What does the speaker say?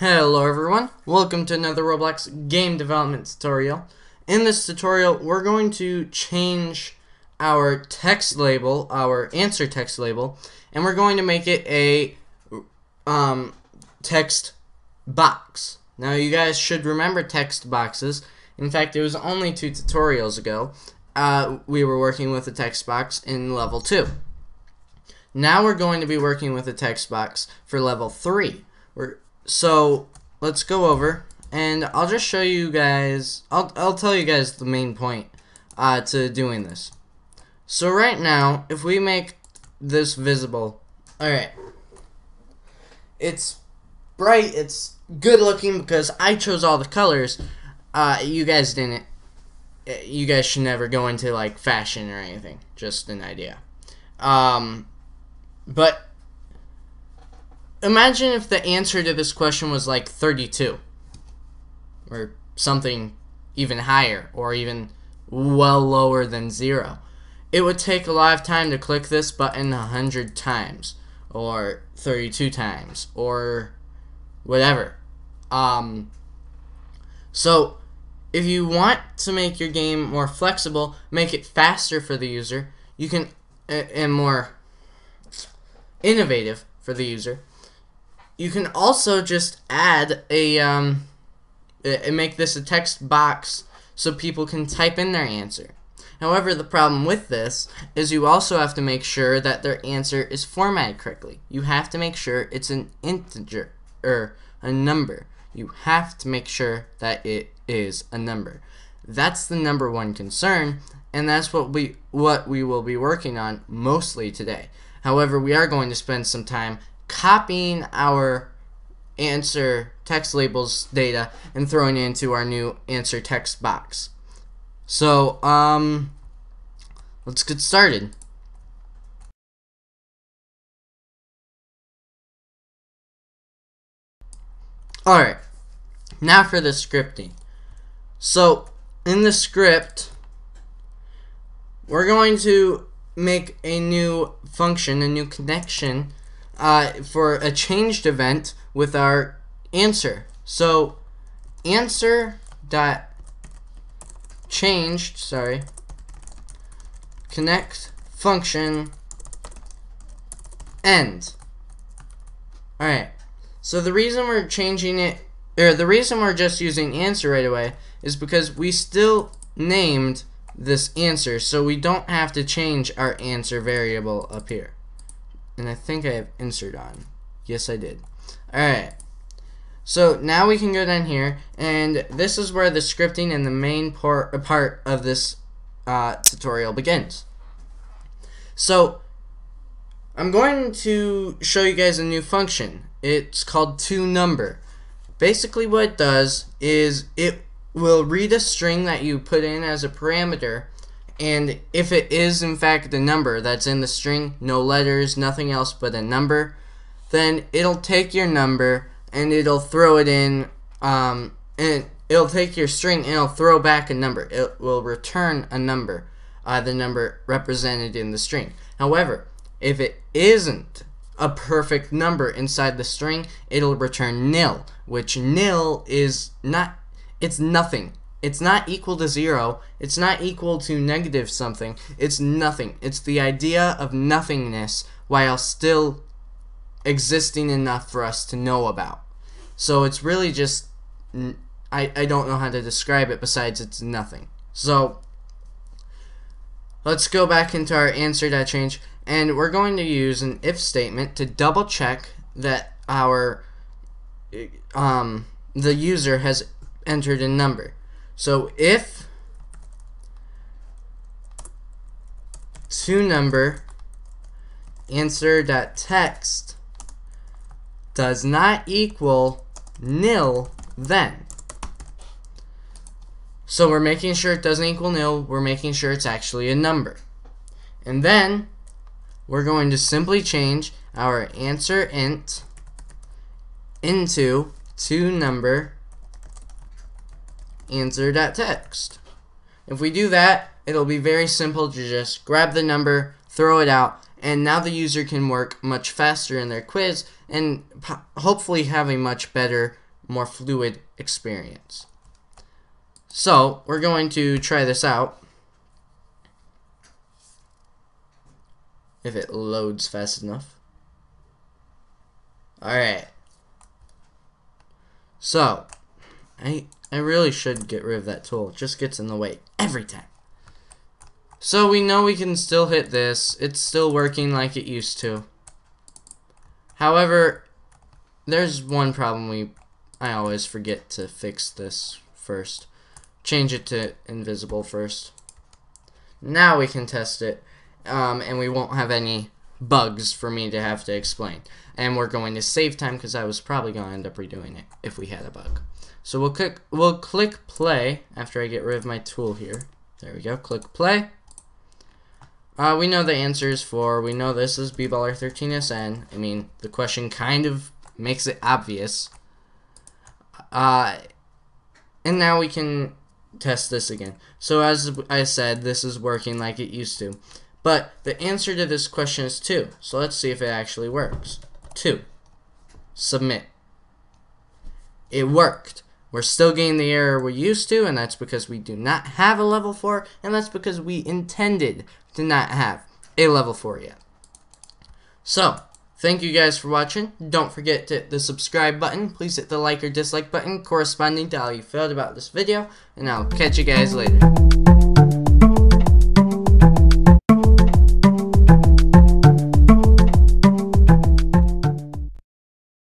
Hello everyone, welcome to another Roblox game development tutorial. In this tutorial, we're going to change our text label, our answer text label, and we're going to make it a um, text box. Now you guys should remember text boxes. In fact, it was only two tutorials ago. Uh, we were working with a text box in level 2. Now we're going to be working with a text box for level 3. We're, so let's go over and I'll just show you guys, I'll, I'll tell you guys the main point uh, to doing this. So right now, if we make this visible, alright, it's bright, it's good looking because I chose all the colors, uh, you guys didn't, you guys should never go into like fashion or anything, just an idea. Um, but imagine if the answer to this question was like 32 or something even higher or even well lower than zero. It would take a lot of time to click this button 100 times or 32 times or whatever. Um, so if you want to make your game more flexible, make it faster for the user, you can and more innovative for the user. You can also just add a um, and make this a text box so people can type in their answer. However, the problem with this is you also have to make sure that their answer is formatted correctly. You have to make sure it's an integer or a number. You have to make sure that it is a number. That's the number one concern, and that's what we what we will be working on mostly today. However, we are going to spend some time copying our answer text labels data and throwing it into our new answer text box. So, um, let's get started. Alright, now for the scripting. So, in the script, we're going to make a new function, a new connection uh, for a changed event with our answer. So answer dot changed, sorry, connect function end. Alright, so the reason we're changing it, or the reason we're just using answer right away is because we still named this answer, so we don't have to change our answer variable up here. And I think I have insert on. Yes, I did. Alright. So now we can go down here, and this is where the scripting and the main part, part of this uh, tutorial begins. So I'm going to show you guys a new function. It's called toNumber. Basically what it does is it will read a string that you put in as a parameter and if it is in fact the number that's in the string, no letters, nothing else but a number, then it'll take your number and it'll throw it in, um, and it'll take your string and it'll throw back a number. It will return a number, uh, the number represented in the string. However, if it isn't a perfect number inside the string, it'll return nil, which nil is not, it's nothing. It's not equal to zero. It's not equal to negative something. It's nothing. It's the idea of nothingness while still existing enough for us to know about. So it's really just, I, I don't know how to describe it besides it's nothing. So let's go back into our answer.change and we're going to use an if statement to double check that our um, the user has entered a number. So if toNumber answer that text does not equal nil then. So we're making sure it doesn't equal nil we're making sure it's actually a number. And then we're going to simply change our answer int into toNumber answer.text. If we do that, it'll be very simple to just grab the number, throw it out, and now the user can work much faster in their quiz and hopefully have a much better more fluid experience. So, we're going to try this out. If it loads fast enough. Alright. So, I I really should get rid of that tool. It just gets in the way every time. So we know we can still hit this. It's still working like it used to. However, there's one problem we I always forget to fix this first. Change it to invisible first. Now we can test it, um, and we won't have any bugs for me to have to explain. And we're going to save time because I was probably going to end up redoing it if we had a bug. So we'll click we'll click play after I get rid of my tool here. There we go. Click play. Uh, we know the answer is for, we know this is B-Baller 13SN. I mean, the question kind of makes it obvious. Uh, and now we can test this again. So as I said, this is working like it used to. But the answer to this question is 2. So let's see if it actually works. 2. Submit. It worked. We're still getting the error we're used to, and that's because we do not have a level 4, and that's because we intended to not have a level 4 yet. So, thank you guys for watching. Don't forget to hit the subscribe button. Please hit the like or dislike button corresponding to how you felt about this video, and I'll catch you guys later.